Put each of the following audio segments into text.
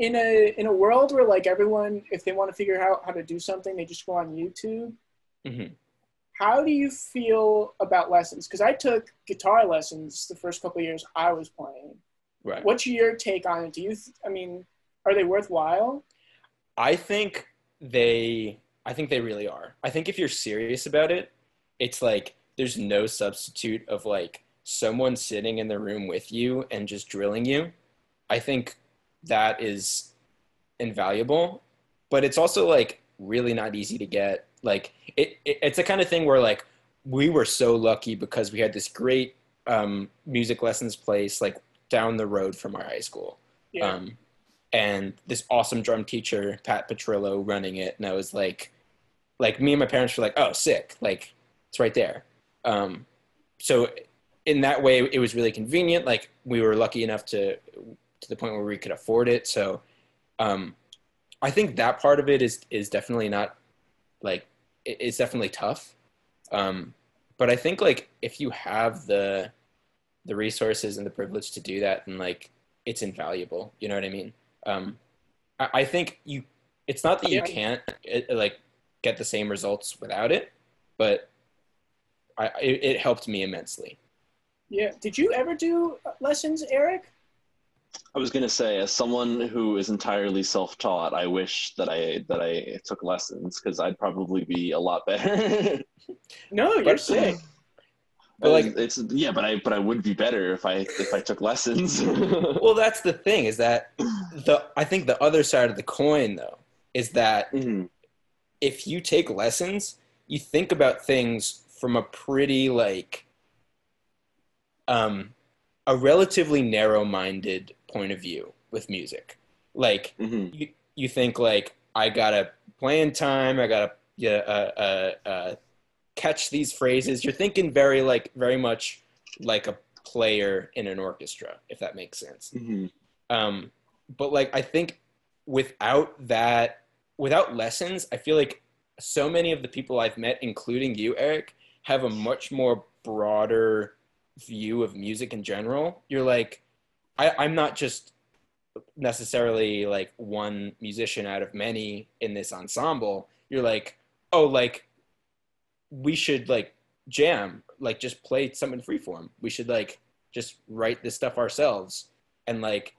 in a in a world where like everyone, if they want to figure out how to do something, they just go on YouTube. Mhm. How do you feel about lessons? Because I took guitar lessons the first couple years I was playing. Right. What's your take on it? Do you? Th- I mean, are they worthwhile? I think they I think they really are. I think if you're serious about it, it's like there's no substitute of like someone sitting in the room with you and just drilling you. I think that is invaluable, but it's also like really not easy to get. Like it, it it's the kind of thing where like we were so lucky because we had this great um, music lessons place like down the road from our high school Yeah. um, and this awesome drum teacher pat petrillo running it and i was like like me and my parents were like oh sick like it's right there um, so in that way it was really convenient like we were lucky enough to to the point where we could afford it. So um, i think that part of it is is definitely not like it's definitely tough. Um, but i think like if you have the the resources and the privilege to do that then like it's invaluable. You know what i mean? Um, I, I think you it's not that you can't it, like get the same results without it but I, it, it helped me immensely. Yeah. Did you ever do lessons, Eric? I was gonna say, as someone who is entirely self-taught, I wish that I that I took lessons because I'd probably be a lot better. No, you're But- sick. But, like- it's yeah, but I but I would be better if I if I took lessons. well that's the thing is that the i think the other side of the coin though is that Mhm. if you take lessons, you think about things from a pretty like um a relatively narrow-minded point of view with music. Like Mhm. you, you think like I gotta play in time, I gotta yeah, uh, uh, uh, catch these phrases. You're thinking very like very much like a player in an orchestra, if that makes sense. Mhm. Um, but like I think without that, without lessons, I feel like so many of the people I've met, including you, Eric, have a much more broader view of music in general. You're like, I, I'm not just necessarily like one musician out of many in this ensemble. You're like, oh, like we should like jam, like just play something freeform. We should like just write this stuff ourselves. And like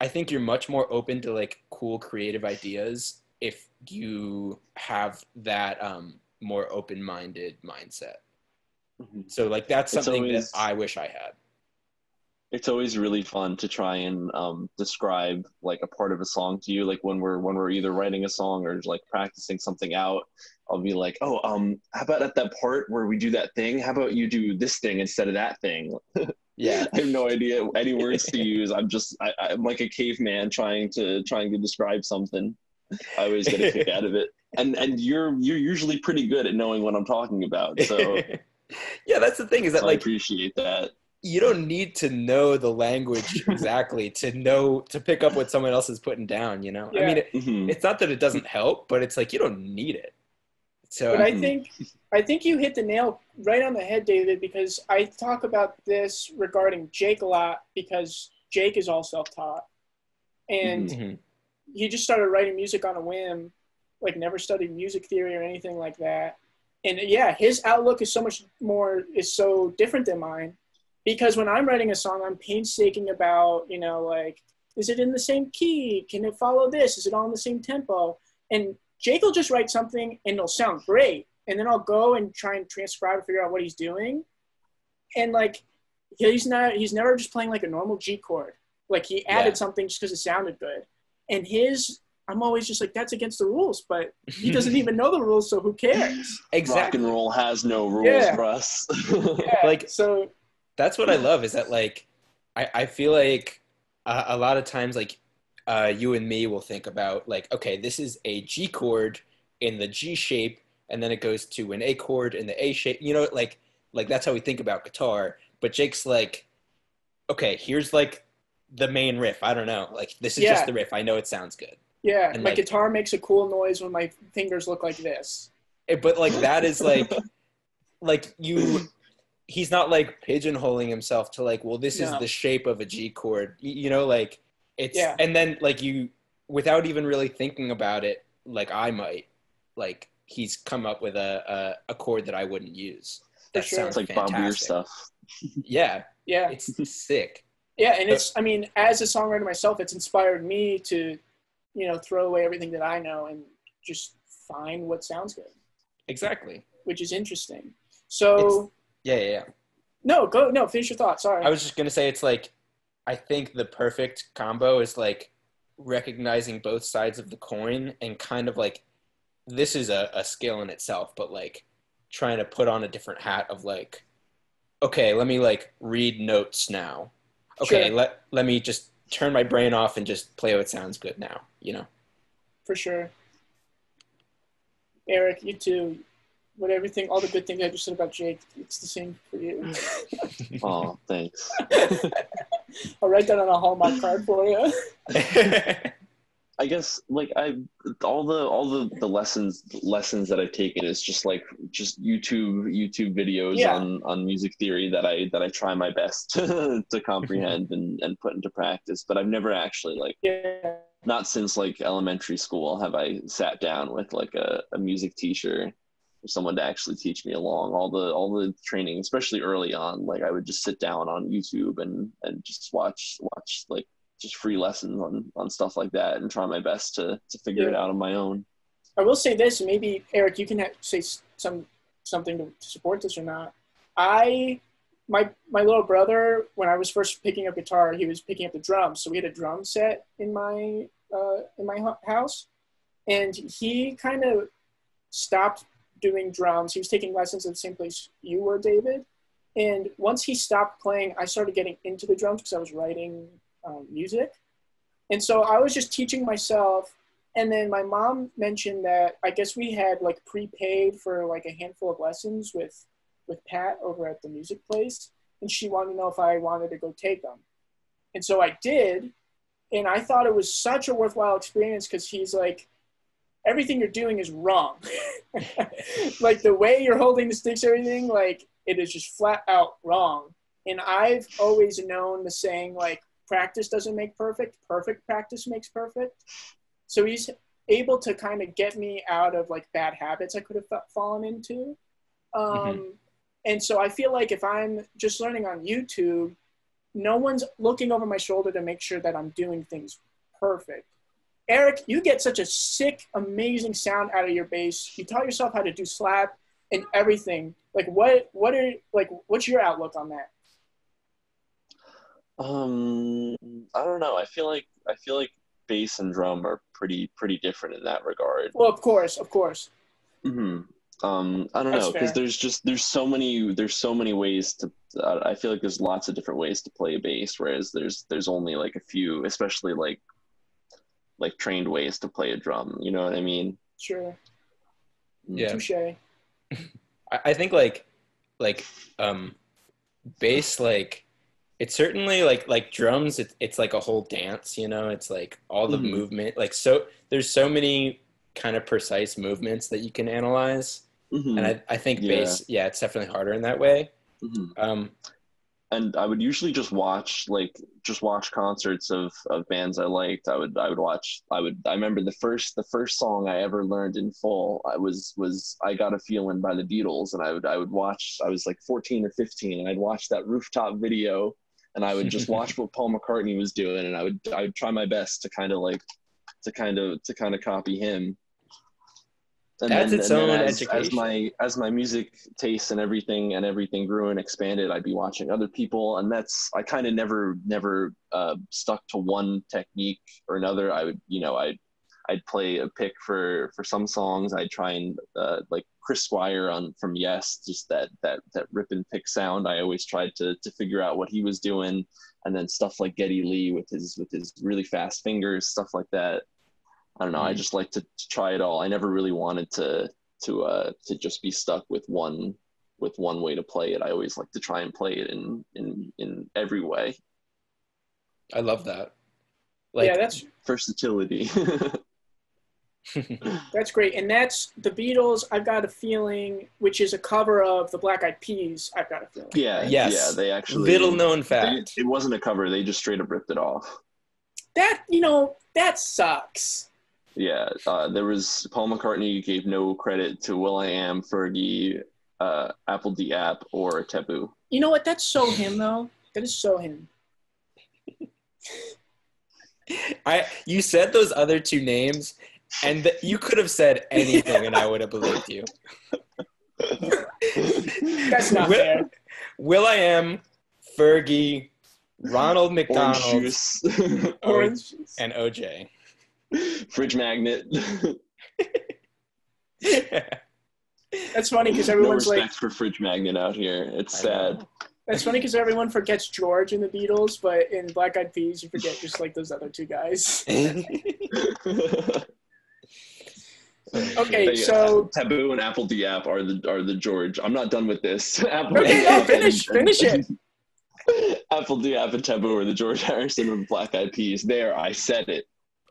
I think you're much more open to like cool creative ideas if you have that um more open-minded mindset. Mhm. So like that's It's something always- that I wish I had. It's always really fun to try and um, describe like a part of a song to you. Like when we're when we're either writing a song or like practicing something out, I'll be like, "Oh, um, how about at that part where we do that thing? How about you do this thing instead of that thing?" Yeah. I have no idea any words to use. I'm just I, I'm like a caveman trying to trying to describe something. I always get a kick out of it, and and you're you're usually pretty good at knowing what I'm talking about. So, yeah, that's the thing is that I like appreciate that. You don't need to know the language exactly to know to pick up what someone else is putting down, you know? I mean, it, Mhm. it's not that it doesn't help, but it's like you don't need it. So But I Mhm. think I think you hit the nail right on the head, David, because I talk about this regarding Jake a lot because Jake is all self-taught, and Mhm. he just started writing music on a whim, like never studied music theory or anything like that. And yeah, his outlook is so much more is so different than mine, because when I'm writing a song, I'm painstaking about you know like is it in the same key? Can it follow this? Is it all in the same tempo? And Jake will just write something and it'll sound great. And then I'll go and try and transcribe and figure out what he's doing. And like he's not he's never just playing like a normal G chord. Like he added Yeah. something just because it sounded good. And his I'm always just like that's against the rules, but he doesn't even know the rules, so who cares? Rock exactly. and roll has no rules, Yeah. Russ. Yeah. Like- so That's what I love is that like I, I feel like uh, a lot of times like uh, you and me will think about like okay this is a G chord in the G shape and then it goes to an A chord in the A shape you know like like that's how we think about guitar. But Jake's like okay here's like the main riff. I don't know. Like this is Yeah. just the riff. I know it sounds good. Yeah, And, my like- guitar makes a cool noise when my fingers look like this. Eh, but like that is like like you he's not like pigeonholing himself to like well this is the shape of a g chord you know like it's Yeah. and then like you without even really thinking about it, like I might, like he's come up with a a, a chord that I wouldn't use. That sure. sounds It's like Bob Weir stuff. Yeah, Yeah, it's sick. yeah, and it's. I mean, as a songwriter myself, it's inspired me to, you know, throw away everything that I know and just find what sounds good, Exactly. which is interesting. So Yeah, yeah, yeah. no, go no, finish your thought. Sorry. I was just gonna say it's like I think the perfect combo is like recognizing both sides of the coin and kind of like this is a, a skill in itself, but like trying to put on a different hat of like, okay, let me like read notes now. Okay, Sure. let let me just turn my brain off and just play what sounds good now, you know. for sure. Eric, you too. What everything, all the good things I just said about Jake, it's the same for you. Oh, thanks. I'll write that on a Hallmark card for you. I guess like I all the all the the lessons lessons that I've taken is just like just YouTube YouTube videos Yeah. on on music theory that I that I try my best to, to comprehend and and put into practice. But I've never actually like Yeah, not since like elementary school have I sat down with like a, a music teacher or someone to actually teach me along all the all the training, especially early on. Like I would just sit down on YouTube and and just watch watch like just free lessons on on stuff like that and try my best to to figure it out on my own. I will say this, maybe Eric, you can ha- say some something to, to support this or not. I, my my little brother, when I was first picking up guitar, he was picking up the drums. So we had a drum set in my uh, in my house, and he kind of stopped doing drums. He was taking lessons at the same place you were, David. And once he stopped playing, I started getting into the drums because I was writing um, music. And so I was just teaching myself and then my mom mentioned that I guess we had like prepaid for like a handful of lessons with with Pat over at the music place, and she wanted to know if I wanted to go take them. And so I did, and I thought it was such a worthwhile experience because he's like, everything you're doing is wrong. like the way you're holding the sticks, everything, like it is just flat out wrong. And I've always known the saying like practice doesn't make perfect, perfect practice makes perfect. So he's able to kind of get me out of like bad habits I could have fallen into. Um, And so I feel like if I'm just learning on YouTube, no one's looking over my shoulder to make sure that I'm doing things perfect. Eric, you get such a sick, amazing sound out of your bass. You taught yourself how to do slap and everything. Like what? What are like? What's your outlook on that? Um, I don't know. I feel like I feel like bass and drum are pretty pretty different in that regard. Well, of course, of course. hmm Um, I don't That's know because there's just there's so many there's so many ways to. Uh, I feel like there's lots of different ways to play a bass, whereas there's there's only like a few, especially like like trained ways to play a drum. You know what I mean? Sure. Yeah. Touche. I, I think like like um bass like it's certainly like like drums it's, it's like a whole dance you know it's like all the Mhm. movement like so there's so many kind of precise movements that you can analyze Mhm, and I, I think Yeah. bass yeah it's definitely harder in that way mhm. um and I would usually just watch like just watch concerts of, of bands I liked. I would I would watch I would I remember the first the first song I ever learned in full I was was I Got a Feeling by the Beatles and I would I would watch I was like 14 or 15 and I'd watch that rooftop video and I would just watch what Paul McCartney was doing and I would I would try my best to kind of like to kind of to kind of copy him. And That's its own as, as education. my as my music tastes and everything and everything grew and expanded, I'd be watching other people, and that's I kind of never never uh, stuck to one technique or another. I would you know I. would I'd play a pick for for some songs. I'd try and uh, like Chris Squire on from Yes, just that that that rip and pick sound. I always tried to to figure out what he was doing, and then stuff like Geddy Lee with his with his really fast fingers, stuff like that. I don't know. I Mhm. just like to, to try it all. I never really wanted to to uh to just be stuck with one with one way to play it. I always like to try and play it in in in every way. i love that like yeah, that's Versatility. That's great. And that's the Beatles, I've Got a Feeling, which is a cover of the Black Eyed Peas, I've Got a Feeling. yeah, Yes. yeah. They actually little known they- fact it wasn't a cover. They just straight up ripped it off. That, you know, That sucks. Yeah, uh, there was Paul McCartney gave no credit to will.i.am, Fergie, uh, apl.de.ap, or Taboo. You know what? That's so him though. That is so him. I you said those other two names, and th- you could have said anything, and I would have believed you. That's not Will, fair. will.i.am Fergie, Ronald Orange McDonald, juice, Orange. and OJ. Fridge magnet. That's funny because no everyone's respect like, for fridge magnet out here. It's I sad. know. that's funny because everyone forgets George in the Beatles, but in Black Eyed Peas, you forget just like those other two guys. Okay, But yeah, so Taboo and apl.de.ap are the are the George. I'm not done with this. Apple Okay, no, finish- finish it. apl.de.ap and Taboo are the George Harrison of Black Eyed Peas. There, I said it.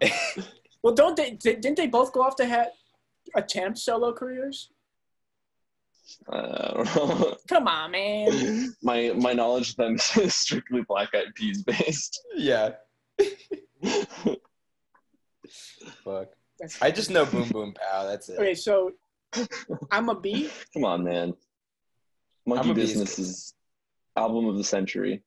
well, don't they? Didn't they both go off to have attempt solo careers? Uh, I don't know. Come on, man. my my knowledge of them is strictly Black Eyed Peas based. yeah. Fuck. That's I just know Boom Boom Pow. That's it. okay. So I'm a B. Come on, man. Monkey I'm a beast. Business is album of the century.